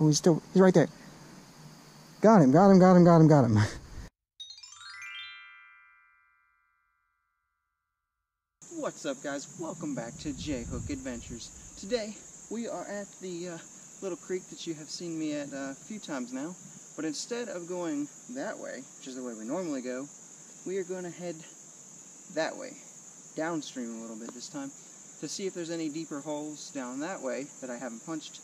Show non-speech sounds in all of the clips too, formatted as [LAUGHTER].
Oh, he's still, he's right there. Got him, got him, got him, got him, got him. [LAUGHS] What's up guys? Welcome back to J-Hook Adventures. Today we are at the uh, little creek that you have seen me at uh, a few times now. But instead of going that way, which is the way we normally go, we are going to head that way, downstream a little bit this time, to see if there's any deeper holes down that way that I haven't punched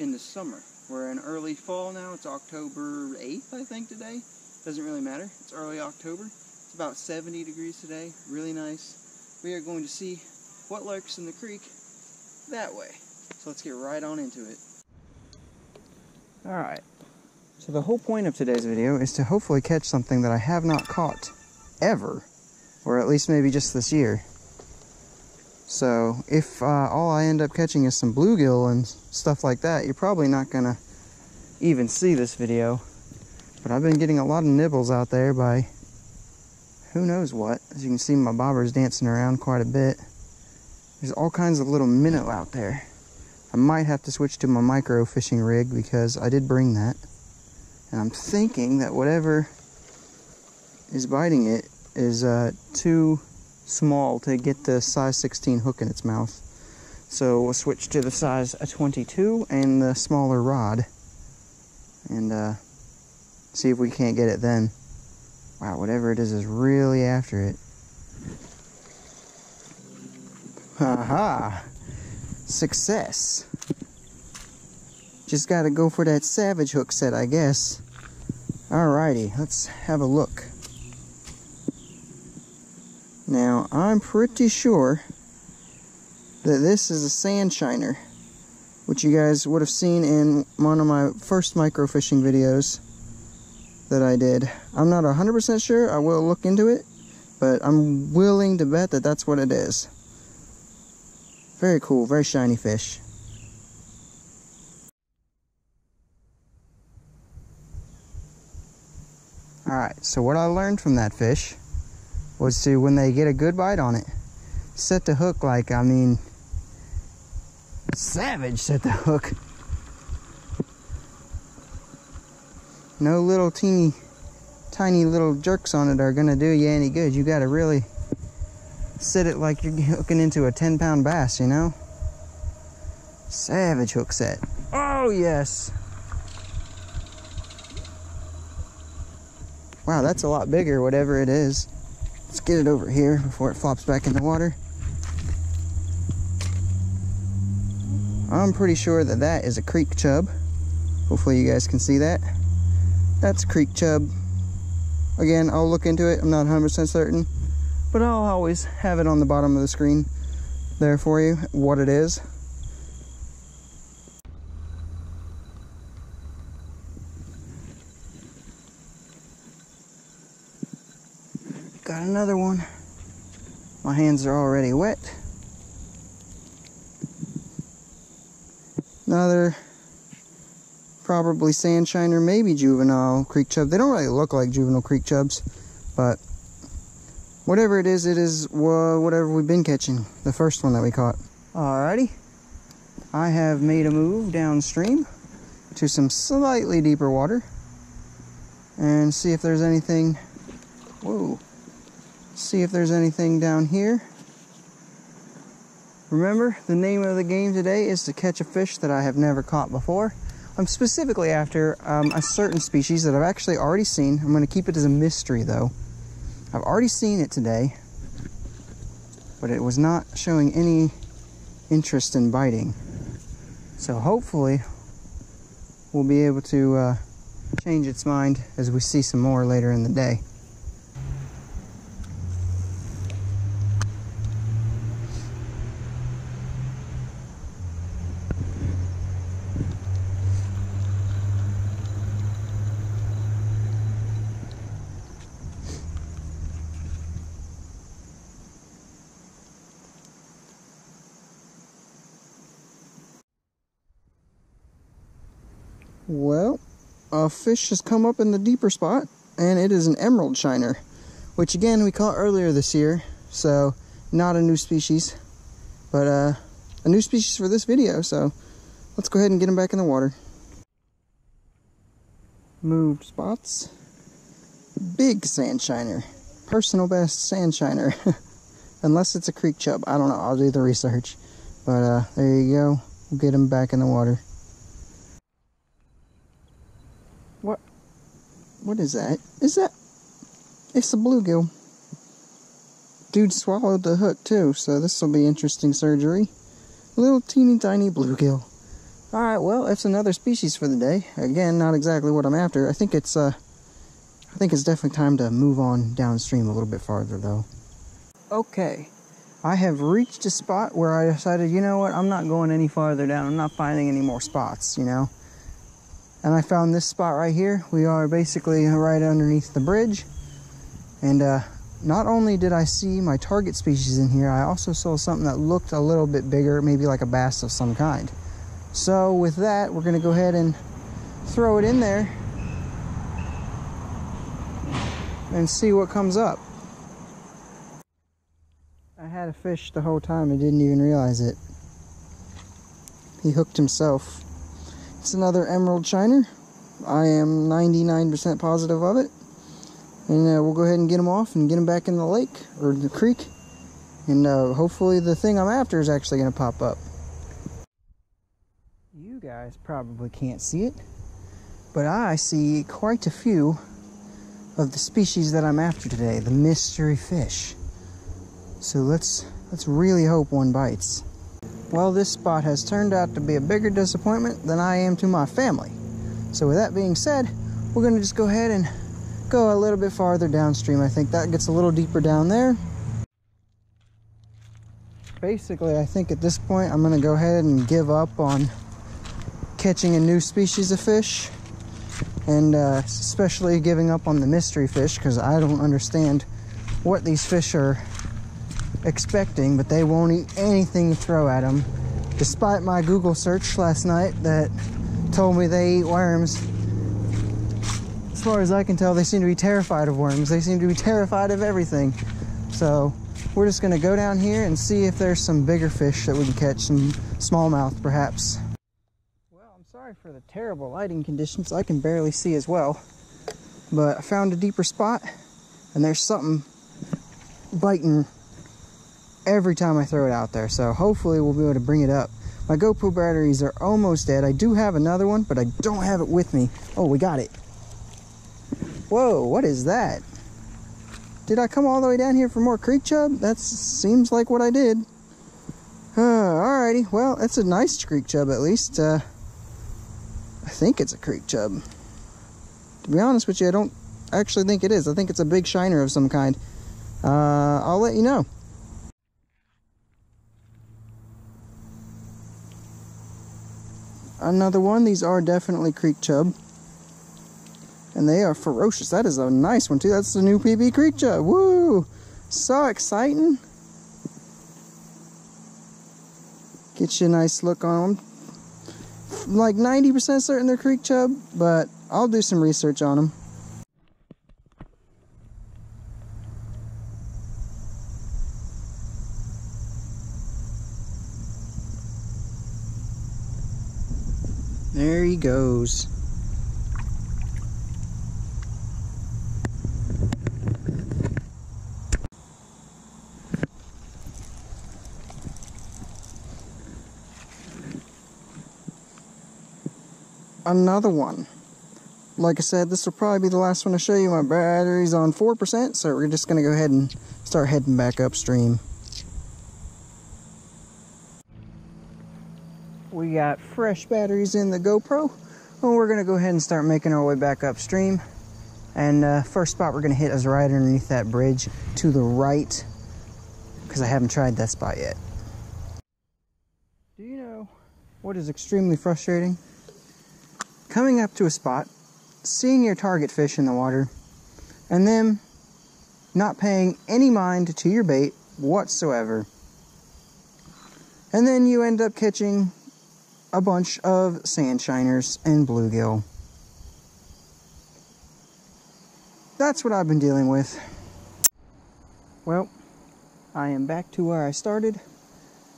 in the summer. We're in early fall now. It's October 8th, I think, today. Doesn't really matter. It's early October. It's about 70 degrees today. Really nice we are going to see what lurks in the creek that way. So let's get right on into it. Alright, so the whole point of today's video is to hopefully catch something that I have not caught ever, or at least maybe just this year. So if uh, all I end up catching is some bluegill and stuff like that, you're probably not to even see this video. But I've been getting a lot of nibbles out there by who knows what. As you can see, my bobber's dancing around quite a bit. There's all kinds of little minnow out there. I might have to switch to my micro fishing rig because I did bring that. And I'm thinking that whatever is biting it is uh, too small to get the size 16 hook in its mouth. So we'll switch to the size 22 and the smaller rod. And uh, see if we can't get it then. Wow, whatever it is is really after it. Haha. Success. Just gotta go for that savage hook set, I guess. Alrighty, let's have a look. Now, I'm pretty sure that this is a sand shiner, which you guys would have seen in one of my first micro fishing videos that I did. I'm not 100% sure. I will look into it, but I'm willing to bet that that's what it is. Very cool, very shiny fish. Alright, so what I learned from that fish was to, when they get a good bite on it, set the hook like, I mean, savage set the [LAUGHS] hook. no little teeny tiny little jerks on it are gonna do you any good. You gotta really set it like you're [LAUGHS] hooking into a 10 pound bass you know? Savage hook set. Oh yes. Wow that's a lot bigger whatever it is let's get it over here before it flops back in the water I'm pretty sure that that is a creek chub hopefully you guys can see that that's a creek chub. Again, I'll look into it. I'm not 100% certain, but I'll always have it on the bottom of the screen there for you, what it is. Got another one. My hands are already wet. Another probably sand shiner, maybe juvenile creek chub. They don't really look like juvenile creek chubs, but whatever it is, it is whatever we've been catching, the first one that we caught. Alrighty, I have made a move downstream to some slightly deeper water and see if there's anything, whoa, see if there's anything down here. Remember, the name of the game today is to catch a fish that I have never caught before. I'm specifically after um, a certain species that I've actually already seen. I'm going to keep it as a mystery though. I've already seen it today, but it was not showing any interest in biting. So hopefully we'll be able to uh, change its mind as we see some more later in the day. Well, a fish has come up in the deeper spot, and it is an emerald shiner, which again we caught earlier this year, so not a new species, but uh, a new species for this video, so let's go ahead and get him back in the water. moved spots. Big sand shiner. Personal best sand shiner. [LAUGHS] Unless it's a creek chub. I don't know. I'll do the research. But uh, there you go. We'll get him back in the water. What is that? Is that? It's a bluegill. Dude swallowed the hook too, so this will be interesting surgery. Little teeny tiny bluegill. Alright, well, that's another species for the day. Again, not exactly what I'm after. I think it's, uh, I think it's definitely time to move on downstream a little bit farther, though. Okay, I have reached a spot where I decided, you know what, I'm not going any farther down. I'm not finding any more spots, you know. And I found this spot right here. We are basically right underneath the bridge. And uh, not only did I see my target species in here, I also saw something that looked a little bit bigger, maybe like a bass of some kind. So with that, we're gonna go ahead and throw it in there and see what comes up. I had a fish the whole time and didn't even realize it. He hooked himself. It's another emerald shiner. I am 99% positive of it. And uh, we'll go ahead and get him off and get him back in the lake or the creek. And uh, hopefully the thing I'm after is actually going to pop up. You guys probably can't see it, but I see quite a few of the species that I'm after today, the mystery fish. So let's let's really hope one bites. Well, this spot has turned out to be a bigger disappointment than I am to my family. So with that being said, we're going to just go ahead and go a little bit farther downstream. I think that gets a little deeper down there. Basically, I think at this point I'm going to go ahead and give up on catching a new species of fish and uh, especially giving up on the mystery fish because I don't understand what these fish are expecting, but they won't eat anything you throw at them. Despite my Google search last night that told me they eat worms, as far as I can tell, they seem to be terrified of worms. They seem to be terrified of everything. So we're just gonna go down here and see if there's some bigger fish that we can catch, some smallmouth perhaps. Well, I'm sorry for the terrible lighting conditions. I can barely see as well. But I found a deeper spot and there's something biting every time I throw it out there. So hopefully we'll be able to bring it up. My GoPro batteries are almost dead. I do have another one, but I don't have it with me. Oh, we got it. Whoa, what is that? Did I come all the way down here for more creek chub? That seems like what I did. Uh, alrighty, well, that's a nice creek chub at least. Uh, I think it's a creek chub. To be honest with you, I don't actually think it is. I think it's a big shiner of some kind. Uh, I'll let you know. Uh, Another one. These are definitely creek chub. And they are ferocious. That is a nice one too. That's the new PB creek chub. Woo! So exciting. Get you a nice look on them. Like 90% certain they're creek chub, but I'll do some research on them. There he goes. Another one. Like I said, this will probably be the last one to show you. My battery's on 4%, so we're just going to go ahead and start heading back upstream. Got fresh batteries in the GoPro. And we're gonna go ahead and start making our way back upstream. And uh, first spot we're gonna hit is right underneath that bridge to the right, because I haven't tried that spot yet. Do you know what is extremely frustrating? Coming up to a spot, seeing your target fish in the water, and then not paying any mind to your bait whatsoever. And then you end up catching a bunch of sand shiners and bluegill. That's what I've been dealing with. Well, I am back to where I started,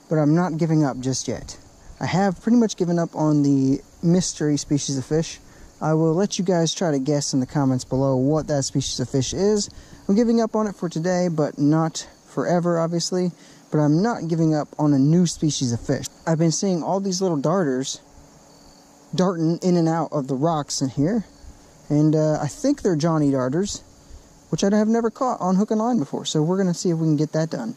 but I'm not giving up just yet. I have pretty much given up on the mystery species of fish. I will let you guys try to guess in the comments below what that species of fish is. I'm giving up on it for today, but not forever, obviously. But I'm not giving up on a new species of fish. I've been seeing all these little darters darting in and out of the rocks in here. And uh, I think they're Johnny darters, which I have never caught on hook and line before. So we're going to see if we can get that done.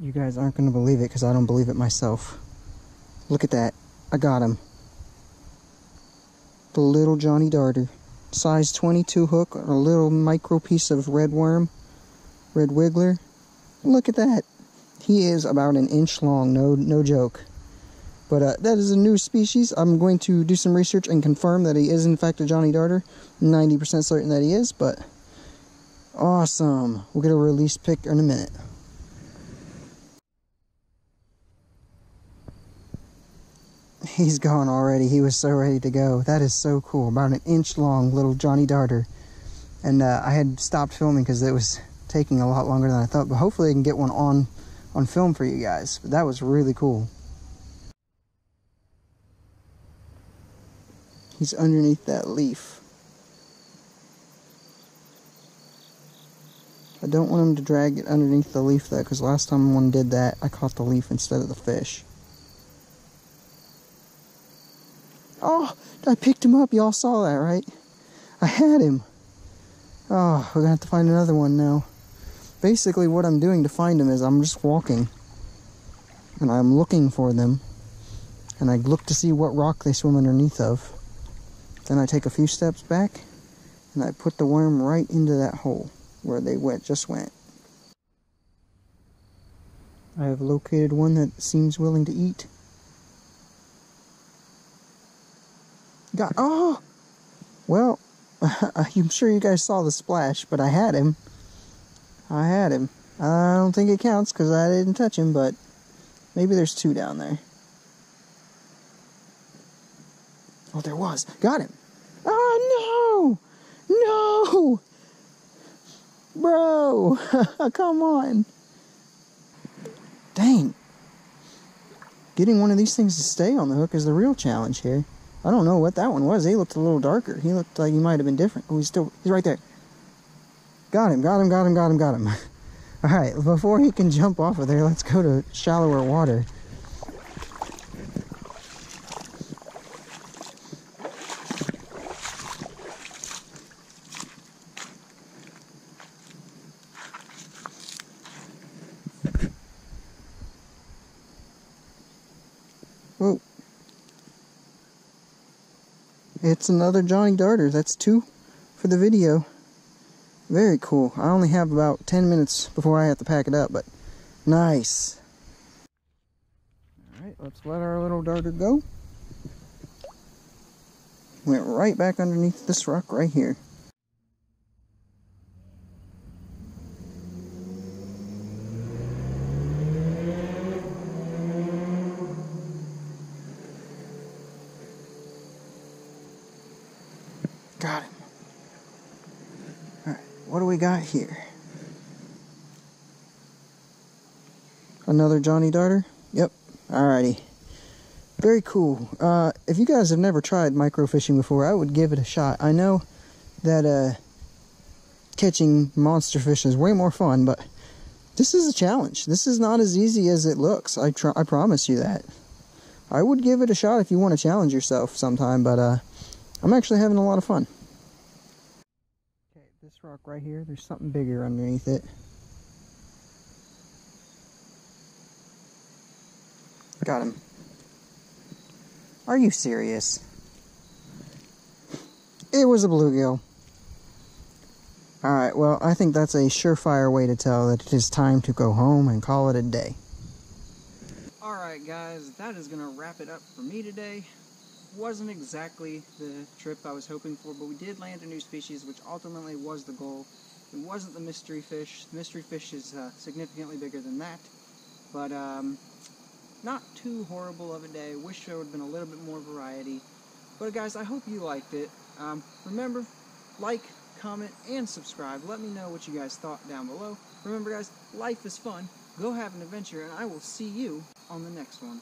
You guys aren't going to believe it because I don't believe it myself. Look at that. I got him the little Johnny Darter. Size 22 hook a little micro piece of red worm, red wiggler. Look at that. He is about an inch long, no no joke. But uh, that is a new species. I'm going to do some research and confirm that he is in fact a Johnny Darter. 90% certain that he is, but awesome. We'll get a release pic in a minute. he's gone already. He was so ready to go. That is so cool. About an inch long little Johnny Darter. And uh, I had stopped filming because it was taking a lot longer than I thought. But hopefully I can get one on, on film for you guys. But that was really cool. He's underneath that leaf. I don't want him to drag it underneath the leaf though, because last time one did that, I caught the leaf instead of the fish. Oh, I picked him up. Y'all saw that, right? I had him. Oh, we're gonna have to find another one now. Basically, what I'm doing to find them is I'm just walking and I'm looking for them and I look to see what rock they swim underneath of. Then I take a few steps back and I put the worm right into that hole where they went, just went. I have located one that seems willing to eat. Got oh, well, [LAUGHS] I'm sure you guys saw the splash, but I had him. I had him. I don't think it counts because I didn't touch him, but maybe there's two down there. Oh, there was. Got him. Oh no, no, bro, [LAUGHS] come on. Dang. Getting one of these things to stay on the hook is the real challenge here. I don't know what that one was. He looked a little darker. He looked like he might have been different. Oh, he's still, he's right there. Got him, got him, got him, got him, got him. [LAUGHS] All right, before he can jump off of there, let's go to shallower water. Whoa. It's another Johnny Darter. That's two for the video. Very cool. I only have about 10 minutes before I have to pack it up, but nice. Alright, let's let our little darter go. Went right back underneath this rock right here. Got him. Alright, what do we got here? Another Johnny Darter? Yep. Alrighty. Very cool. Uh, if you guys have never tried microfishing before, I would give it a shot. I know that uh, catching monster fish is way more fun, but this is a challenge. This is not as easy as it looks. I, I promise you that. I would give it a shot if you want to challenge yourself sometime, but uh, I'm actually having a lot of fun. Right here, there's something bigger underneath it. Got him. Are you serious? It was a bluegill. Alright, well, I think that's a surefire way to tell that it is time to go home and call it a day. Alright guys, that is going to wrap it up for me today wasn't exactly the trip I was hoping for, but we did land a new species, which ultimately was the goal. It wasn't the mystery fish. The mystery fish is uh, significantly bigger than that, but um, not too horrible of a day. Wish there would have been a little bit more variety. But guys, I hope you liked it. Um, remember, like, comment, and subscribe. Let me know what you guys thought down below. Remember guys, life is fun. Go have an adventure, and I will see you on the next one.